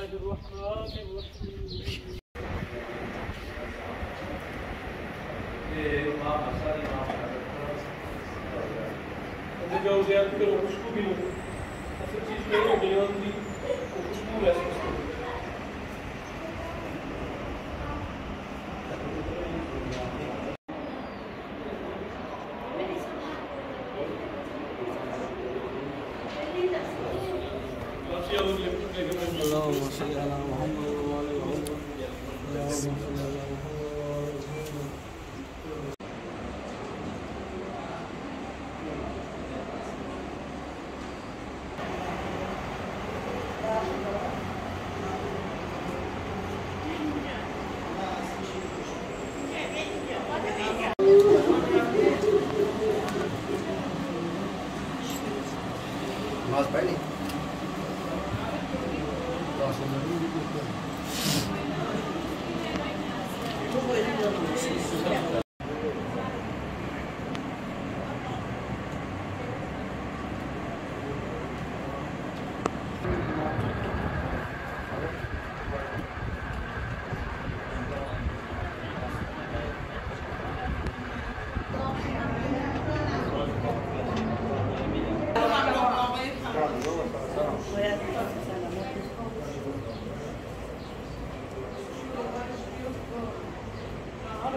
الله الرحمن الرحيم Onde já usei pelo costume, a certidão de onde o costume é اللهم صل على محمد وعلى ال محمد اللهم صل Obrigado.